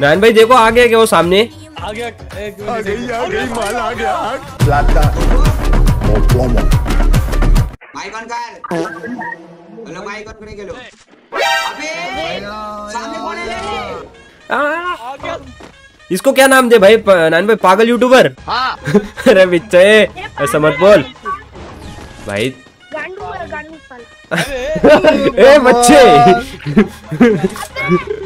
नारायण भाई देखो आ गया क्या वो सामने? आ गया आ गई आ गई माल आ गया माइक ऑन कर हेलो माइक ऑन करने के अबे सामने कौन है आ, आ गया इसको क्या नाम दे भाई नारायण भाई पागल यूट्यूबर अरे बिच्चे ऐसा मत बोल। भाई। गांडू गांडू फल ए बच्चे।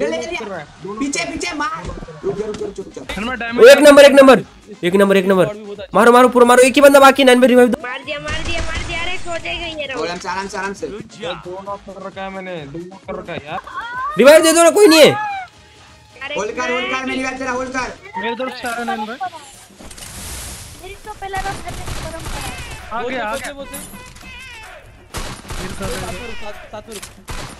पीछे पीछे मार एक नंबर एक नंबर एक नंबर एक नंबर मारो मारो पूरा मारो एक ही बंदा बाकी नाइन रिवाइव है है रिवाइव दे दो ना कोई नहीं है होल्ड कर होल्ड कर मेरी बात जरा होल्ड कर तरफ़ से आ है मेरी तो पहला है में रुक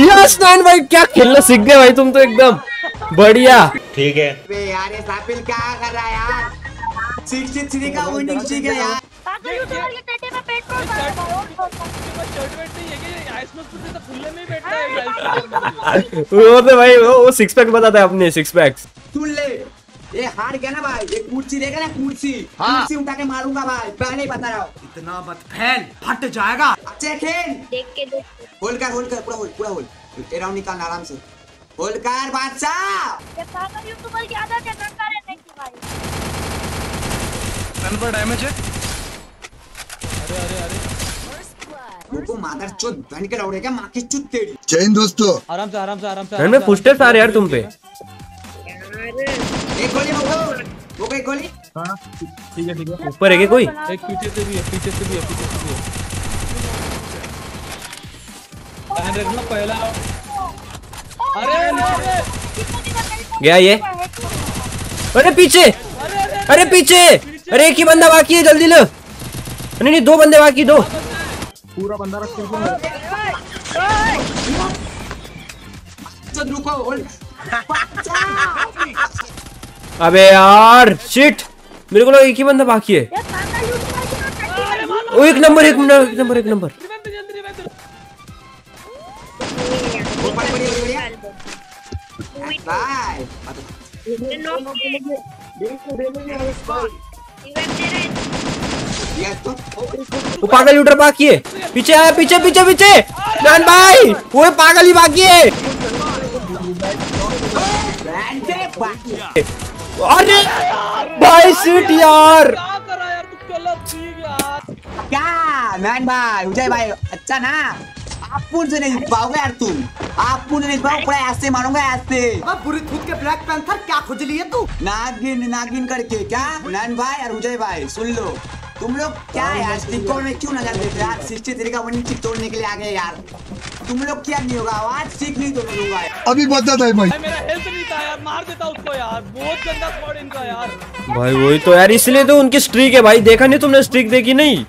यस नाइन भाई क्या खेलना? सीख गए भाई तुम तो एकदम। बढ़िया। ठीक है। यार ये सापिल क्या कर रहा है यार? 63 का विनिंग स्ट्रीक है यार। है है? तो फुल्ले में ही है। वो तो भाई वो, सिक्स पैक बताता है अपने सिक्स पैक्स ये हार गया ना भाई। ये कुर्सी देगा ना कुर्सी। कुर्सी उठा के मारूँगा भाई। पहले ही बता रहा हूँ। इतना मत फैल फट जाएगा। अच्छे खेल। देख के देख। होल्ड कर होल्ड कर पूरा होल्ड पूरा होल्ड। राउंड निकालना आराम से। होल्ड कर बादशाह। ये पागल यूट्यूबर की आदत है नंगा रहने की भाई। गन पर डैमेज है। अरे अरे अरे। रुको मादर चोद बन के रौड़े क्या? माँ की चुत तेरी। जय हिंद दोस्तों। आराम से आराम से आराम से आ रहे यार तुम पे। एक गोली वो गई गोली? ठीक है ठीक है। ऊपर है क्या कोई? एक पीछे से भी है पीछे से भी है पीछे से भी है। ध्यान रखना पहला अरे गया ये। अरे पीछे। अरे पीछे। अरे एक ही बंदा बाकी है जल्दी लो। नहीं नहीं दो बंदे बाकी दो। पूरा चोद रुको होल्ड अबे यार शिट मेरे को लगा एक ही बंदा बाकी है। ओ एक नंबर एक नंबर एक नंबर एक नंबर। वो पागल यूटर बाकी है। पीछे आया पीछे पीछे पीछे। नान भाई वो पागल ही बाकी है। अरे भाई शिट यार। क्या? कर रहा है यार तू गलत ठीक यार क्या मैन भाई उजय भाई अच्छा ना? आप पुल से नहीं पाओगे यार तुम। आप पुल नहीं जीत पूरा ऐसे मारूँगा ऐसे। बुरी थूत के ब्लैक पैंथर क्या खुजली है तू? नागिन नागिन करके क्या? नैन भाई और उजय भाई सुन लो। तुम लोग क्या यार में क्यों नज़र देते हो यार? सिक्सटी थ्री का वनिंग तोड़ने के लिए आ गए यार। तुम लोग क्या नहीं होगा आवाज़ स्टिक नहीं तोड़ दूँगा अभी बता था भाई भाई मेरा हेल्थ नहीं था यार मार देता उसको यार। बहुत गंदा स्क्वाड इनका यार। भाई वही तो यार इसलिए तो उनकी स्ट्रीक है भाई। देखा नहीं तुमने स्ट्रीक देखी नहीं?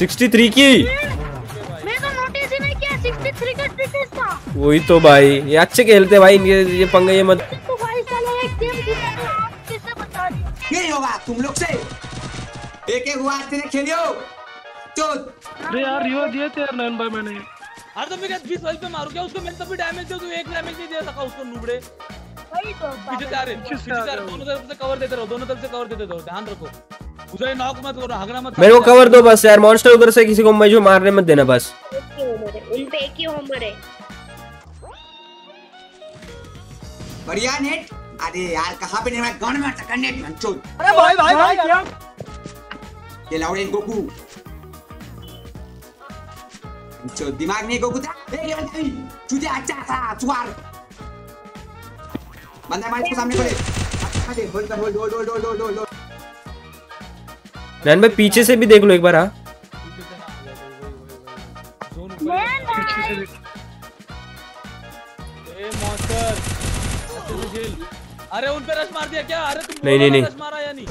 63 की मैं तो नोटिस ही नहीं किया 63 का। ट्रिक था वही तो भाई ये अच्छे खेलते भाई ये ये पंगा ये मत तो भाई साला एक गेम जीता तो किससे बता दिया ये नहीं होगा तुम लोग से एक एक हुआ तेरे खेलियो। अरे यार रिवर दिए थे यार नयन भाई मैंने। अरे तो 20 वाइस पे मारू? क्या उसको मैंने तभी डैमेज दिया? तू एक डैमेज नहीं दे सका उसको नुबड़े? तो पीछे से आ रहे पीछे से दोनों तरफ़ से कवर देते रहो दोनों तरफ़ से कवर देते रहो ध्यान रखो। उसे नॉक मत करो हगना मत मेरे को कवर दो बस यार मॉन्स्टर उधर से किसी को मुझे मारने मत देना बस। एक ही उम्र है उन पे एक ही उम्र है। बढ़िया नेट। अरे यार कहाँ पे नेट? मैं गन में टक्कर नेट मंचो अरे भाई भाई भाई क्या? ये लाउडेन गोकू। जो दिमाग नहीं लेवल कमी चूते अच्छा था चुवार बंदा मार इसको सामने खोले अरे होल्ड कर hold hold hold hold hold नैन भाई पीछे से भी देख लो एक बार हाँ जोन नैन भाई ए मॉन्स्टर अच्छे से अरे उन पे रश मार दिया क्या अरे तुम नहीं, नहीं, नहीं। रश मारा या नहीं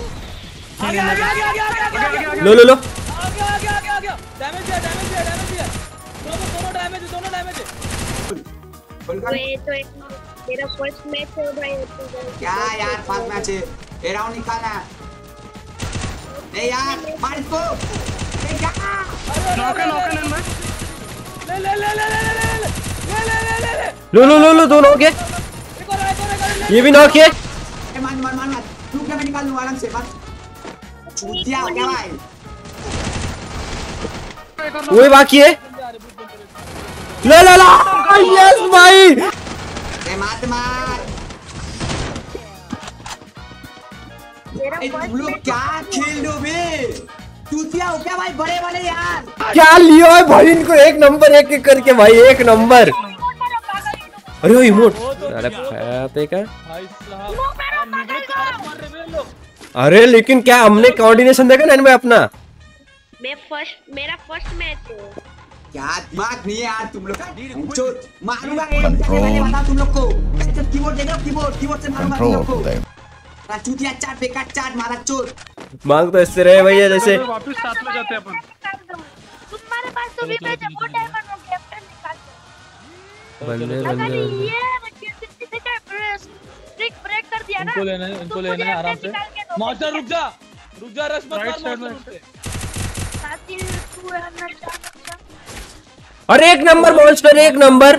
आगे आगे आगे आगे आगे लो लो लो आगे आगे आगे आगे डैमेज है डैमेज है डैमेज है दोनों डैमेज है दोनों डैमेज है ये तो एक मेरा फ़र्स्ट मैच है भाई तो क्या यार फास्ट मैच है ये राउंड निकालना है नहीं यार मार इसको अरे क्या नॉक है नॉक है नैन भाई ले ले ले ले ले ले ले ले ले ले ले ले ले लो लो लो लो दो नॉक है ये भी नॉक है अरे मान मान मान मान मैं निकाल लूँ आराम से बस चूतिया हो गया भाई वही बाकी है लो लो लो। यस भाई। अरे मार मार तुम लोग क्या खेल रहे हो बे चूतिया हो क्या भाई बड़े वाले यार क्या लिया है भाई इनको एक नंबर, एक एक करके भाई, एक नंबर। अरे वो इमोट अरे फैते का अरे लेकिन क्या हमने कोऑर्डिनेशन देखा नैन भाई अपना? मैं फ़र्स्ट मेरा फ़र्स्ट मैच है। क्या दिमाग नहीं है यार तुम लोग? मारूँगा एक करने वाले बता तुम लोग को? कीबोर्ड देख रहे कीबोर्ड कीबोर्ड से मारूँगा तुम लोग को। चूतिया चाट बेकार चाट मारा चोर। मांग तो इससे रहे भैया जैसे वापस साथ में जाते अपन। तुम्हारे पास तो भी डायमंड हो कैप्टन निकाल बंदे बंदे ये किसी का ट्रिक ब्रेक कर दिया ना? इनको लेना है इनको लेना है आराम से। दो। मॉन्स्टर रुक जा। रुक जा रश मत मार side मॉन्स्टर में। साथी तू है ना अरे एक नंबर मॉन्स्टर एक नंबर।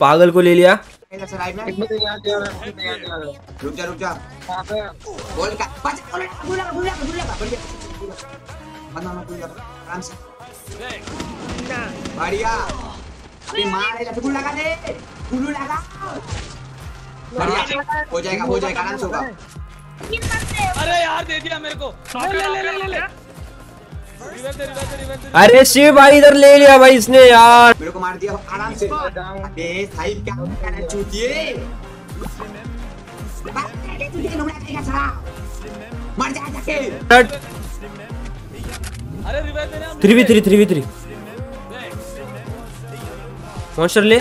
पागल को ले लिया। इधर से राइट में रुक जा रुक जा बोल का बच बोल बोल बोल बोल बढ़िया बंदा मत बोल आराम से बढ़िया अरे मार गुल्लू लगा दे गुल्लू लगा बढ़िया हो जाएगा हो जाएगा आराम से होगा अरे यार दे दिया मेरे को। ले ले ले ले अरे शिव भाई इधर ले लिया भाई इसने यार। मेरे को मार दिया। आराम से। अबे भाई क्या कर रहा है चूतिए? मर जा जाके। अरे रिवाइव देने हम three v three three v three monster ले।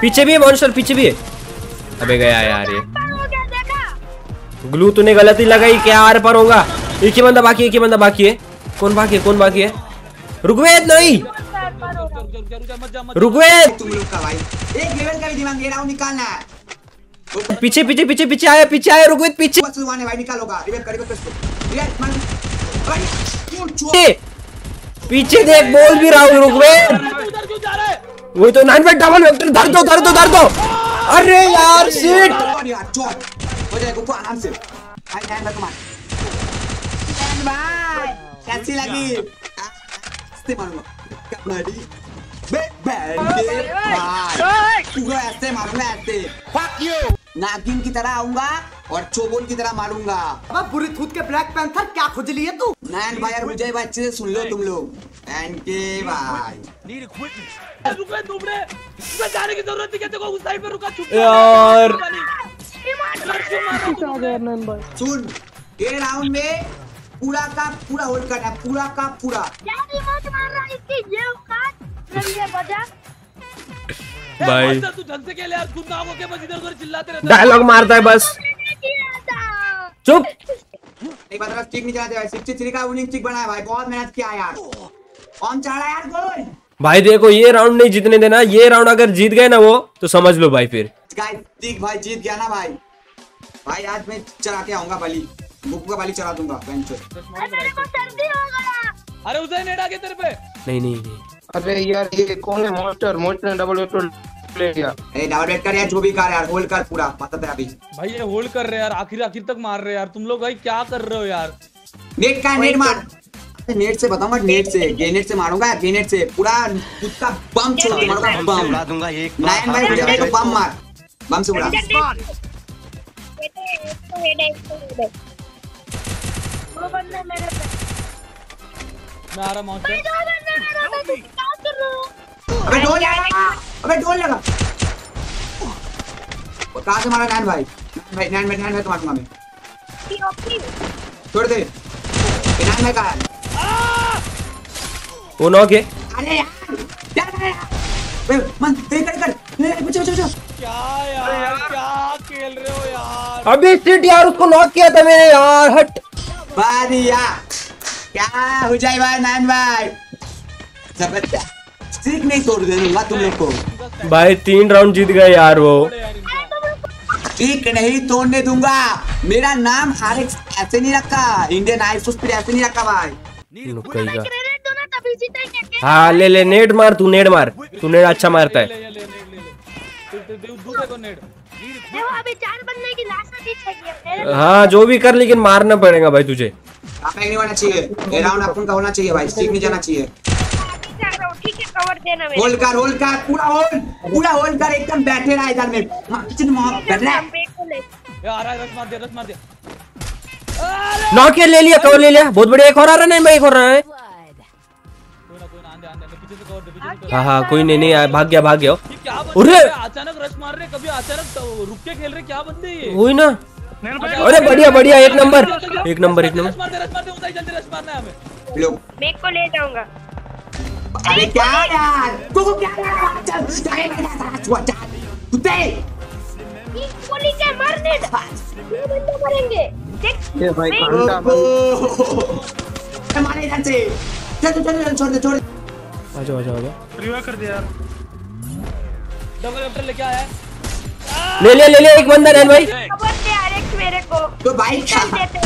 पीछे भी है मॉन्स्टर पीछे भी है। अबे गया यार ये। ग्लू तूने गलती लगाई क्या आर पर होगा? एक ही बंदा बाकी है, एक ही बंदा बाकी है। कौन बाकी है? कौन बाकी है? रुकवेद नहीं। रुकवेद पीछे पीछे पीछे पीछे आया पीछे आया रुकवेद पीछे। पीछे। देख, बोल भी रहा हूँ रुकवेद वही तो नाइन पॉइंट डबल वेक्टर, धर दो धर दो धर दो। अरे यार सीट हो जाएगा आराम से। कैसी लगी ऐसे मारूँगा कबड्डी बे बैंड के भाई पूरा ऐसे मारूँगा ऐसे फक यू नागिन की तरह आऊँगा और चोबोल की तरह मारूँगा अब बुरी थूत के ब्लैक पैंथर क्या खुजली है तू नैन भाई और मुझे भाई अच्छे से सुन लो तुम लोग एंड के भाई रुक रे तुम रे तुझे जाने की ज़रूरत नहीं कहते को उस साइड पे रुका चुप यार। सुन ये राउंड में पूरा का पूरा होल्ड करना है पूरा का पूरा। क्या रिमोट मार रहा है इसकी ये औकात ये बजा। भाई। तू ढंग से खेल यार गुंडा हो के बस इधर उधर चिल्लाते रहते डायलॉग मारता है बस। चुप। एक बार स्टिक नहीं चलाते भाई सिक्सटी थ्री का विनिंग स्टिक बनाया भाई बहुत मेहनत किया यार। कौन चढ़ा यार गोल? भाई देखो ये राउंड नहीं जीतने देना ये राउंड अगर जीत गए ना वो तो समझ लो भाई फिर। भाई जीत गया ना भाई। भाई आज मैं चला के आऊँगा बली। बुक का बली चढ़ा दूँगा मेरे हो गया। अरे उसे नेट आ तेरे पे। नहीं नहीं नहीं। अरे यार ये कौन है? मॉन्स्टर मॉन्स्टर ने डबल वेक्टर ले लिया। ए डबल बेट कर यार जो भी कर यार होल्ड कर पूरा पता तेरा भी भाई ये होल्ड कर रहे यार आखिर आखिर तक मार रहे यार। तुम लोग भाई क्या कर रहे हो यार? नेट का नेट मार। नेट से बताऊँगा नेट से। ग्रेनेड से मारूँगा ग्रेनेड से। पूरा खुद का बम छोड़ मारूँगा बम उड़ा दूँगा एक नाइन भाई मुझे को बम मार। बम से उड़ा। वो बंदा मेरे पे। मैं आ रहा मॉन्स्टर दो बंदे मेरे पे क्या कर रहे हो? अबे ढोल लगा। अबे ढोल लगा। वो कहाँ से मारा नैन भाई? भाई नैन भाई नैन भाई को मारूँगा मैं पीओपी छोड़ दे। नैन भाई का है? वो नॉक है। अरे यार क्या कर रहा है मन तेरे कर कर। ले ले बचाओ बचाओ क्या यार क्या खेल रहे हो यार? अबे शिट यार उसको नॉक किया था मैंने यार हट। बढ़िया क्या हो जाए भाई नैन भाई ज़बरदस्त सीख नहीं तोड़ दूँगा तुम लोग को भाई तीन राउंड जीत गए यार वो ठीक नहीं तोड़ने दूँगा मेरा नाम आरएक्स ऐसे नहीं रखा इंडियन आइस उस ऐसे नहीं रखा भाई नुक्कई का क्रेडिट दो ना तभी जीतेंगे हाँ ले ले नेट मार तू नेट मार तू नेट अच्छा मारता ले है अभी चार बंदे की लाश अभी चाहिए हाँ जो भी कर लेकिन मारना पड़ेगा भाई तुझे। आप नहीं होना चाहिए। ये राउंड अपन का होना चाहिए भाई ठीक नहीं जाना चाहिए। कर रहा ठीक कवर देना मेरे होल्ड कर होल्ड कर पूरा होल्ड पूरा होल्ड कर एकदम बैठे रहा इधर में। हाँ, किचन में बैठ रहा है। ब्रेक ले ये आ रहा रस मार दे रस मार दे नॉक ले लिया कवर ले लिया। बहुत बढ़िया एक और आ रहा है नहीं मैं एक और रहा है। हाँ हाँ कोई नहीं नहीं आया, भाग गया भाग गया। दे। क्या अरे! अचानक रश मार रहे कभी अचानक तो रुक के खेल रहे क्या बंदे ये? वही ना। अरे बढ़िया बढ़िया एक नंबर एक नंबर एक नंबर। मार दे रश मार दे उताई जल्दी रश मारना है हमें। लो मेक को ले जाऊँगा। अरे क्या यार? तू क्या कर रहा है? चल चाहे मेरा सारा छुआ चल कुत्ते ये गोली के मारने ये बंदे मरेंगे। देख ये भाई इधर से। चल चल चल चल, छोड़ दे छोड़ दे। आ जाओ आ जाओ आ जाओ रिवा कर दिया यार। डबल लेफ्टर लेके आया है। ले लिया ले लिया एक बंदा नैन भाई। खबर दे आरएक्स मेरे को तो भाई चल देते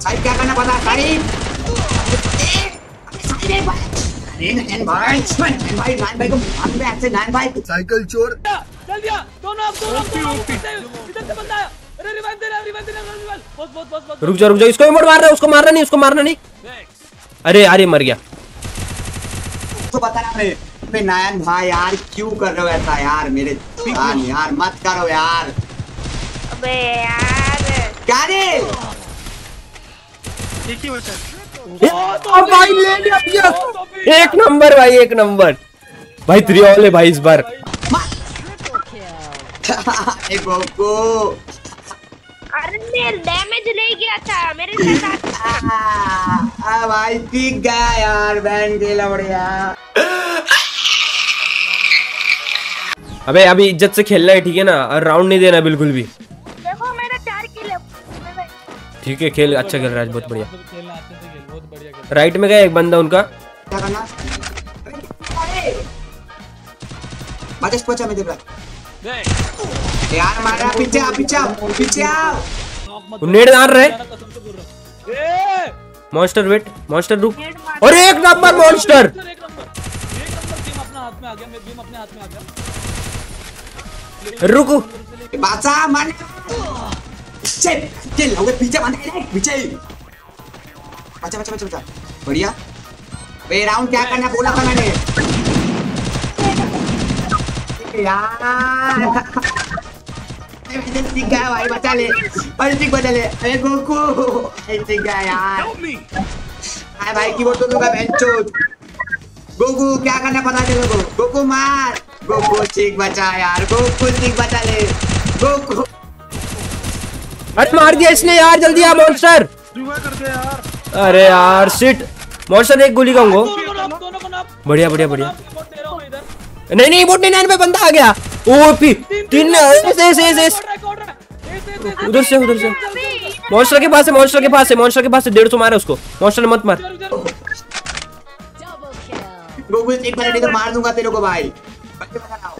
साहिब क्या करना पता है साहिब अरे नैन भाई। नैन भाई नैन भाई को मार दे ऐसे नैन भाई। साइकिल चोर। चल दिया दोनों आप दोनों इधर से बंदा आया। अरे रिवाइव दे रहा रिवाइव दे रहा रिवाइव बस बस बस बस रुक जा रुक जा इसको भी मोड़ मार रहा है उसको मारना नहीं उसको मारना नहीं। अरे अरे मर गया। तो बता रहा मैं मैं नयन भाई यार क्यों कर रहे हो ऐसा यार? मेरे जान यार मत करो यार। अबे यार। क्या रे? एक ही बचा है। अब भाई ले लिया yes! एक नंबर भाई एक नंबर। भाई थ्री है भाई इस बार। ए गोकू अरे डैमेज ले गया था मेरे साथ आ भाई पीक गया यार बैंड के लवड़िया अबे अभी इज़्ज़त से खेलना है ठीक है ना? और राउंड नहीं देना बिल्कुल भी। देखो मेरा चार किल है। ठीक है खेल अच्छा खेल रहा है बहुत बढ़िया। खेलना अच्छे से खेल बहुत बढ़िया खेल। राइट में गया एक बंदा उनका। क्या करना? बचा बचा मैं देख। रहा यार मारा पीछे आ पीछे पीछे नेट मार रहे मॉन्स्टर वेट मॉन्स्टर रुक। और एक नंबर मॉन्स्टर रुको। बाचा मारने पीछे पीछे लोगे पीछे बंदा पीछे बचा बचा बचा बचा। बढ़िया। वे राउंड क्या करना बोला था मैंने। यार। मैंने गया भाई बचा ले भाई बचा ले अरे गोकू अरे गया यार अरे भाई की वो तो का बेंचोद गोकू क्या करना पता चलो गो गोकू मार गोकू सीख बचा यार गोकू सीख बचा ले गोकू अरे मार दिया इसने यार जल्दी आ मॉन्स्टर अरे यार सिट मॉन्स्टर एक गोली खाऊँगा। दोनों को नाप दोनों को नाप। बढ़िया बढ़िया बढ़िया। नहीं नहीं बोट नाइन पे बंदा आ गया। ओ पी तीन ऐसे ऐसे ऐसे ऐसे कौन ऐसे ऐसे ऐसे उधर से उधर से। मॉन्स्टर के पास है मॉन्स्टर के पास है मॉन्स्टर के पास है डेढ़ सौ मारे उसको। मॉन्स्टर मत मार। बचा नहीं तो मार दूँगा तेरे को भाई। बच्चे बचा लाओ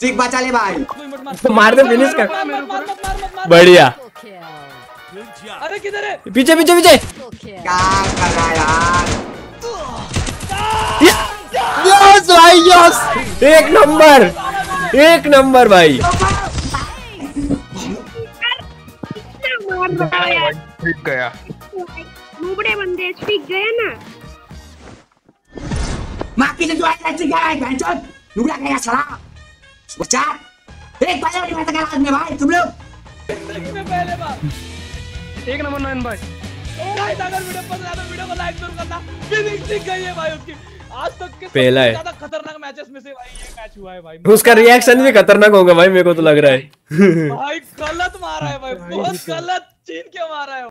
सीख बचा ले भाई। मार। मार दे फिनिश कर। बढ़िया। अरे किधर है? पीछे पीछे पीछे। क्या कर रहा है यार? यस भाई यस। एक नंबर। एक नंबर भाई। गया बंदे सीख गए ना? मार पीछे जो आया सीख गया है बेंचोद नुकड़ा गया साला बचा एक पहले वाली बात कर में भाई तुम लोग। में पहले बार एक नंबर नयन भाई। गाइस अगर वीडियो पसंद आया तो वीडियो को लाइक ज़रूर करना। फिनिश दिख गई है भाई उसकी। आज तक के पहला है। ज़्यादा खतरनाक मैचेस में से भाई ये मैच हुआ है भाई। उसका रिएक्शन भी खतरनाक होगा भाई मेरे को तो लग रहा है। भाई गलत मारा है भाई बहुत गलत चीन क्यों मारा है?